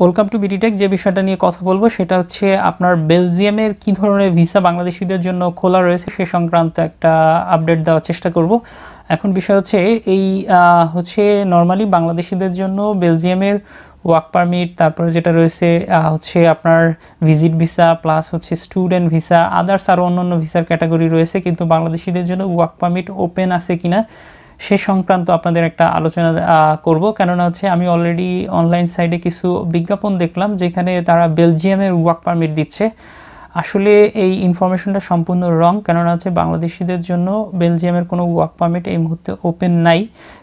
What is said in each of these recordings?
Welcome to BDTech, যে বিষয়টা নিয়ে কথা বলব সেটা হচ্ছে আপনার বেলজিয়ামের কী ধরনের ভিসা বাংলাদেশিদের জন্য খোলা রয়েছে সে সংক্রান্ত একটা আপডেট দেওয়ার চেষ্টা করব। এখন বিষয় হচ্ছে এই হচ্ছে নর্মালি বাংলাদেশিদের জন্য বেলজিয়ামের ওয়ার্ক পারমিট, তারপরে যেটা রয়েছে হচ্ছে আপনার ভিজিট ভিসা, প্লাস হচ্ছে স্টুডেন্ট ভিসা, আদার্স আরও অন্যান্য ভিসার ক্যাটাগরি রয়েছে, কিন্তু বাংলাদেশিদের জন্য ওয়ার্ক পারমিট ওপেন আছে কিনা সে সংক্রান্ত আপনাদের একটা আলোচনা করব। কেননা হচ্ছে আমি অলরেডি অনলাইন সাইডে কিছু বিজ্ঞাপন দেখলাম যেখানে তারা বেলজিয়ামের ওয়ার্ক পারমিট দিচ্ছে। আসলে এই ইনফরমেশনটা সম্পূর্ণ রং কেননা হচ্ছে বাংলাদেশিদের জন্য বেলজিয়ামের কোনো ওয়ার্ক পারমিট এই মুহূর্তে ওপেন নাই।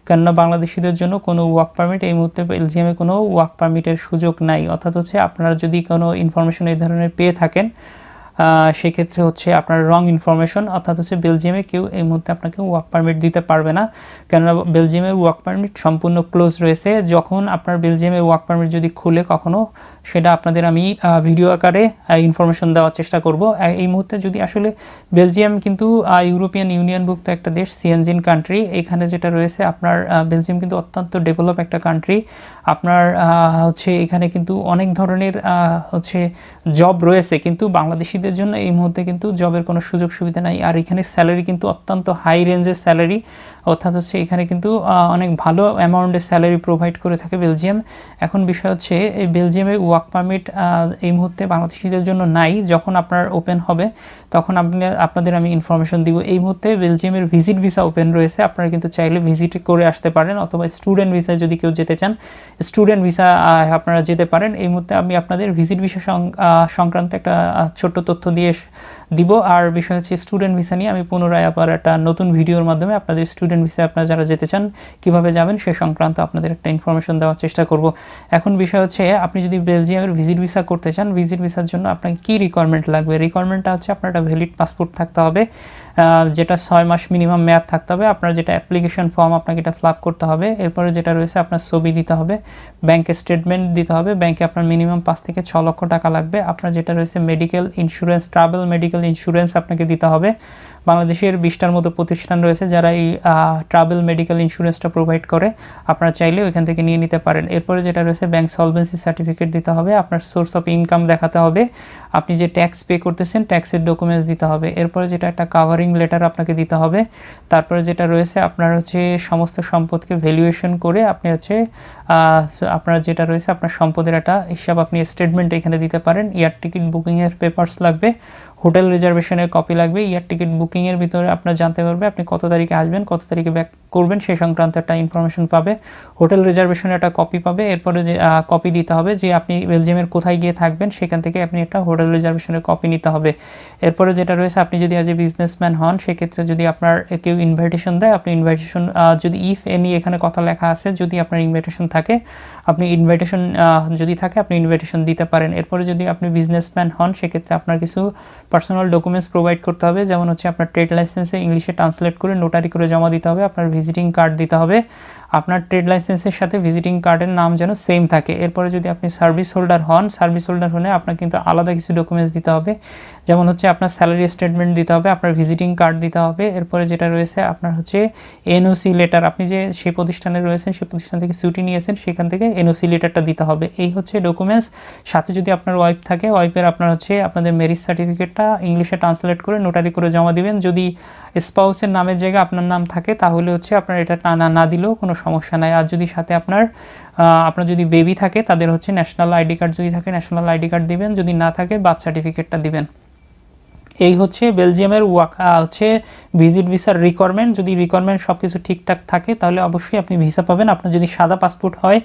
কেননা বাংলাদেশিদের জন্য কোনো ওয়ার্ক পারমিট এই মুহূর্তে বেলজিয়ামে কোনো ওয়ার্ক পারমিটের সুযোগ নাই। অর্থাৎ হচ্ছে আপনারা যদি কোনো ইনফরমেশন এই ধরনের পেয়ে থাকেন সেক্ষেত্রে হচ্ছে আপনার রং ইনফরমেশন অর্থাৎ হচ্ছে বেলজিয়ামে কেউ এই মুহূর্তে আপনাকে ওয়ার্ক পারমিট দিতে পারবে না। কেননা বেলজিয়ামের ওয়ার্ক পারমিট সম্পূর্ণ ক্লোজ রয়েছে। যখন আপনার বেলজিয়ামের ওয়ার্ক পারমিট যদি খুলে কখনো, সেটা আপনাদের আমি ভিডিও আকারে ইনফরমেশন দেওয়ার চেষ্টা করব। এই মুহূর্তে যদি আসলে বেলজিয়াম কিন্তু ইউরোপিয়ান ইউনিয়নভুক্ত একটা দেশ সিএনজিন কান্ট্রি এখানে যেটা রয়েছে আপনার বেলজিয়াম কিন্তু অত্যন্ত ডেভেলপ একটা কান্ট্রি আপনার হচ্ছে এখানে কিন্তু অনেক ধরনের হচ্ছে জব রয়েছে। কিন্তু বাংলাদেশিদের জন্য এই মুহূর্তে কিন্তু জবের কোনো সুযোগ সুবিধা নাই। আর এখানে স্যালারি কিন্তু অত্যন্ত হাই রেঞ্জের স্যালারি অর্থাৎ হচ্ছে এখানে কিন্তু অনেক ভালো অ্যামাউন্টের স্যালারি প্রোভাইড করে থাকে বেলজিয়াম এখন বিষয় হচ্ছে এই বেলজিয়ামে ওয়ার্ক পারমিট এই মুহূর্তে বাংলাদেশিদের জন্য নাই। যখন আপনার ওপেন হবে, তখন আপনি, আপনাদের আমি ইনফরমেশন দিব। এই মুহূর্তে বেলজিয়ামের ভিজিট ভিসা ওপেন রয়েছে। আপনারা কিন্তু চাইলে ভিজিট করে আসতে পারেন, অথবা স্টুডেন্ট ভিসায় যদি কেউ যেতে চান স্টুডেন্ট ভিসা আপনারা যেতে পারেন। এই মুহূর্তে আমি আপনাদের ভিজিট ভিসা সংক্রান্ত একটা ছোট্ট তথ্য দিয়ে দিব। আর বিষয় হচ্ছে স্টুডেন্ট ভিসা নিয়ে আমি পুনরায় আবার একটা নতুন ভিডিওর মাধ্যমে আপনাদের স্টুডেন্ট ভিসা আপনারা যারা যেতে চান, কীভাবে যাবেন সে সংক্রান্ত আপনাদের একটা ইনফরমেশন দেওয়ার চেষ্টা করব। এখন বিষয় হচ্ছে, আপনি যদি বেলজিয়ামের ভিজিট ভিসা করতে চান ভিজিট ভিসার জন্য আপনাকে কী রিকোয়ারমেন্ট লাগবে? রিকোয়ারমেন্টটা হচ্ছে আপনার একটা ভ্যালিড পাসপোর্ট থাকতে হবে। যেটা ছয় মাস মিনিমাম মেয়াদ থাকতে হবে, আপনার যেটা অ্যাপ্লিকেশন ফর্ম আপনাকে এটা ফিল করতে হবে। এরপরে যেটা রয়েছে, আপনার ছবি দিতে হবে ব্যাংকে স্টেটমেন্ট দিতে হবে ব্যাংকে আপনার মিনিমাম পাঁচ থেকে ছ লক্ষ টাকা লাগবে। আপনার যেটা রয়েছে medical insurance travel medical insurance আপনাকে দিতে হবে। বাংলাদেশের বিশটার মতো প্রতিষ্ঠান রয়েছে যারা এই ট্রাভেল মেডিকেল ইন্স্যুরেন্সটা প্রোভাইড করে। আপনারা চাইলে ওইখান থেকে নিয়ে নিতে পারেন। এরপরে যেটা রয়েছে ব্যাংক সলভেন্সি সার্টিফিকেট দিতে হবে, আপনার সোর্স অফ ইনকাম দেখাতে হবে। আপনি যে ট্যাক্স পে করতেছেন ট্যাক্সের ডকুমেন্টস দিতে হবে। এরপরে যেটা একটা কাভারিং লেটার আপনাকে দিতে হবে। তারপরে যেটা রয়েছে, আপনার হচ্ছে সমস্ত সম্পদকে ভ্যালুয়েশন করে আপনি হচ্ছে আপনার যেটা রয়েছে, আপনার সম্পদের একটা হিসাব আপনি স্টেটমেন্ট এখানে দিতে পারেন। এয়ার টিকিট বুকিংয়ের পেপারস লাগবে। হোটেল রিজার্ভেশনের কপি লাগবে এয়ার টিকিট বুকিংয়ের ভিতরে আপনার জানতে পারবে আপনি কত তারিখে আসবেন, কত তারিখে ব্যাক করবেন সেই সংক্রান্ত একটা ইনফরমেশন পাবে। হোটেল রিজার্ভেশনের একটা কপি পাবে, এরপরে যে কপি দিতে হবে যে আপনি বেলজিয়ামের কোথায় গিয়ে থাকবেন, সেখান থেকে আপনি একটা হোটেল রিজার্ভেশনের কপি নিতে হবে। এরপরে যেটা রয়েছে, আপনি যদি আজ এ বিজনেসম্যান হন, সেক্ষেত্রে যদি আপনার কেউ ইনভাইটেশন দেয়, আপনি ইনভাইটেশন যদি ইফ এনি এখানে কথা লেখা আছে, যদি আপনার ইনভাইটেশন থাকে, আপনি ইনভাইটেশন যদি থাকে, আপনি ইনভাইটেশন দিতে পারেন। এরপরে যদি আপনি বিজনেসম্যান হন, সেক্ষেত্রে আপনার কিছু পার্সোনাল ডকুমেন্টস প্রোভাইড করতে হবে। যেমন হচ্ছে আপনার ট্রেড লাইসেন্সে ইংলিশে ট্রান্সলেট করে নোটারি করে জমা দিতে হবে, আপনার ভিজিটিং কার্ড দিতে হবে। আপনার ট্রেড লাইসেন্সের সাথে ভিজিটিং কার্ডের নাম যেন সেম থাকে। এরপরে যদি আপনি সার্ভিস হোল্ডার হন সার্ভিস হোল্ডার হলে আপনার কিন্তু আলাদা কিছু ডকুমেন্টস দিতে হবে। যেমন হচ্ছে আপনার স্যালারি স্টেটমেন্ট দিতে হবে, আপনার ভিজিটিং কার্ড দিতে হবে। এরপরে যেটা রয়েছে, আপনার হচ্ছে এনওসি লেটার আপনি যে সেই প্রতিষ্ঠানে রয়েছেন, সেই প্রতিষ্ঠান থেকে ছুটি নিয়েছেন, সেখান থেকে এনওসি লেটারটা দিতে হবে। এই হচ্ছে ডকুমেন্টস সাথে যদি আপনার ওয়াইফ থাকে ওয়াইফের আপনার হচ্ছে আপনাদের ম্যারিজ সার্টিফিকেটটা ইংলিশে ট্রান্সলেট করে নোটারি করে জমা দিবেন। যদি স্পাউসের নামের জায়গায় আপনার নাম থাকে, তাহলে হচ্ছে আপনার এটা না না দিলেও কোনো সমস্যা নাই। আর যদি সাথে আপনার আপনার যদি বেবি থাকে, তাদের হচ্ছে ন্যাশনাল আইডি কার্ড যদি থাকে ন্যাশনাল আইডি কার্ড দিবেন। যদি না থাকে বার্থ সার্টিফিকেটটা দিবেন। এই হচ্ছে বেলজিয়ামের ওয়াক হচ্ছে ভিজিট ভিসার রিকোয়ারমেন্ট যদি রিকোয়ারমেন্ট সব কিছু ঠিকঠাক থাকে, তাহলে অবশ্যই আপনি ভিসা পাবেন। আপনার যদি সাদা পাসপোর্ট হয়,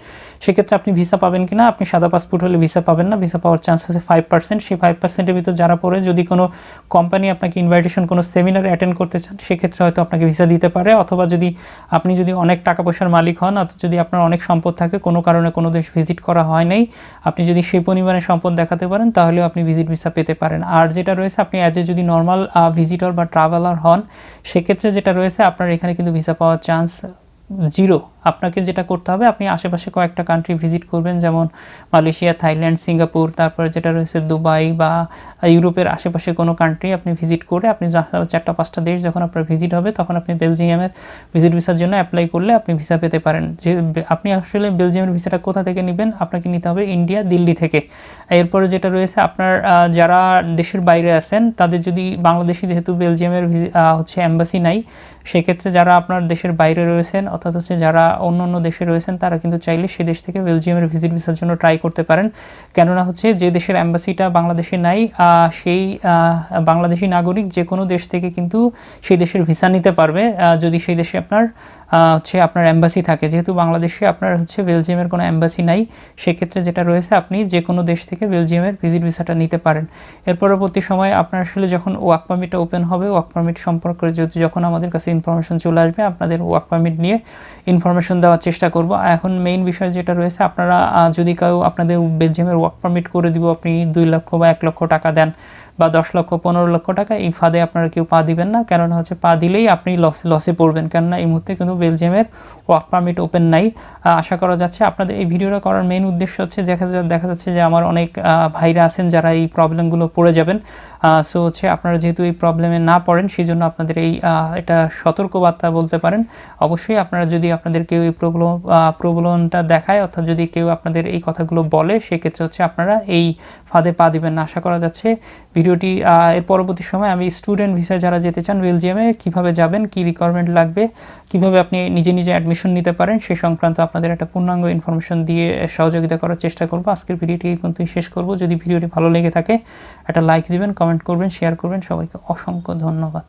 সেক্ষেত্রে আপনি ভিসা পাবেন কিনা? আপনি সাদা পাসপোর্ট হলে ভিসা পাবেন না। ভিসা পাওয়ার চান্স আছে ফাইভ পার্সেন্ট সেই ফাইভ পার্সেন্টের ভিতর যারা পড়ে, যদি কোনো কোম্পানি আপনাকে ইনভাইটেশন কোনো সেমিনার অ্যাটেন্ড করতে চান, সেক্ষেত্রে হয়তো আপনাকে ভিসা দিতে পারে। অথবা যদি আপনি যদি অনেক টাকা পয়সার মালিক হন অথবা যদি আপনার অনেক সম্পদ থাকে, কোনো কারণে কোনো দেশ ভিজিট করা হয় নাই, আপনি যদি সেই পরিমাণে সম্পদ দেখাতে পারেন, তাহলেও আপনি ভিজিট ভিসা পেতে পারেন। আর যেটা রয়েছে, আপনি অ্যাজ এ যদি নর্মাল ভিজিটর বা ট্রাভেলার হন, সেক্ষেত্রে যেটা রয়েছে, আপনার এখানে কিন্তু ভিসা পাওয়ার চান্স জিরো আপনাকে যেটা করতে হবে, আপনি আশেপাশে কয়েকটা কান্ট্রি ভিজিট করবেন, যেমন মালয়েশিয়া, থাইল্যান্ড, সিঙ্গাপুর, তারপরে যেটা রয়েছে দুবাই বা ইউরোপের আশেপাশে কোনো কান্ট্রি আপনি ভিজিট করে আপনি চারটা পাঁচটা দেশ যখন আপনার ভিজিট হবে, তখন আপনি বেলজিয়ামের ভিজিট ভিসার জন্য অ্যাপ্লাই করলে আপনি ভিসা পেতে পারেন। যে আপনি আসলে বেলজিয়ামের ভিসাটা কোথা থেকে নেবেন, আপনাকে নিতে হবে ইন্ডিয়া, দিল্লি থেকে। এরপরে যেটা রয়েছে, আপনার যারা দেশের বাইরে আছেন, তাদের যদি বাংলাদেশি যেহেতু বেলজিয়ামের হচ্ছে অ্যাম্বাসি নাই, সেক্ষেত্রে যারা আপনার দেশের বাইরে রয়েছেন, অর্থাৎ হচ্ছে যারা অন্য অন্য দেশে রয়েছেন, তারা কিন্তু চাইলে সে দেশ থেকে বেলজিয়ামের ভিজিট ভিসার জন্য ট্রাই করতে পারেন। কেননা হচ্ছে যে দেশের অ্যাম্বাসিটা বাংলাদেশে নাই সেই বাংলাদেশি নাগরিক যে কোনো দেশ থেকে কিন্তু সেই দেশের ভিসা নিতে পারবে। যদি সেই দেশে আপনার হচ্ছে আপনার অ্যাম্বাসি থাকে। যেহেতু বাংলাদেশে আপনার হচ্ছে বেলজিয়ামের কোনো অ্যাম্বাসি নাই, সেক্ষেত্রে যেটা রয়েছে আপনি যে কোনো দেশ থেকে বেলজিয়ামের ভিজিট ভিসাটা নিতে পারেন। এর পরবর্তী সময় আপনার আসলে যখন ওয়ার্ক পারমিটটা ওপেন হবে ওয়ার্ক পারমিট সম্পর্কে যেহেতু যখন আমাদের কাছে ইনফরমেশন চলে আসবে, আপনাদের ওয়ার্ক পারমিট নিয়ে ইনফরমেশন দেওয়ার চেষ্টা করব। এখন মেইন বিষয় যেটা রয়েছে, আপনারা যদি কেউ আপনাদের বেলজিয়ামের ওয়ার্ক পারমিট করে দিব, আপনি দুই লক্ষ বা এক লক্ষ টাকা দেন বা দশ লক্ষ, পনেরো লক্ষ টাকা, এই ফাঁদে আপনারা কেউ পা দিবেন না। কেননা হচ্ছে পা দিলেই আপনি লসে লসে পড়বেন। কেননা এই মুহূর্তে কিন্তু বেলজিয়ামের ওয়ার্ক পারমিট ওপেন নাই। আশা করা যাচ্ছে আপনাদের এই ভিডিওটা করার মেইন উদ্দেশ্য হচ্ছে, দেখা দেখা যাচ্ছে যে আমার অনেক ভাইরা আছেন যারা এই প্রবলেমগুলো পড়ে যাবেন। সো হচ্ছে আপনারা যেহেতু এই প্রবলেমে না পড়েন সেই জন্য আপনাদের এই এটা সতর্কবার্তা বলতে পারেন। অবশ্যই আপনারা যদি আপনাদের কেউ এই প্রবলেম প্রবলেমটা দেখায়, অর্থাৎ যদি কেউ আপনাদের এই কথাগুলো বলে, সেক্ষেত্রে হচ্ছে আপনারা এই ফাঁদে পা দিবেন আশা করা যাচ্ছে ভিডিওটি এর পরবর্তী সময় আমি স্টুডেন্ট ভিসায় যারা যেতে চান, বেলজিয়ামে কীভাবে যাবেন, কি রিকোয়ারমেন্ট লাগবে, কীভাবে আপনি নিজে নিজে অ্যাডমিশন নিতে পারেন, সে সংক্রান্ত আপনাদের একটা পূর্ণাঙ্গ ইনফরমেশন দিয়ে সহযোগিতা করার চেষ্টা করব। আজকের ভিডিওটি এই পর্যন্তই শেষ করব। যদি ভিডিওটি ভালো লেগে থাকে, একটা লাইক দিবেন কমেন্ট করবেন শেয়ার করবেন। সবাইকে অসংখ্য ধন্যবাদ।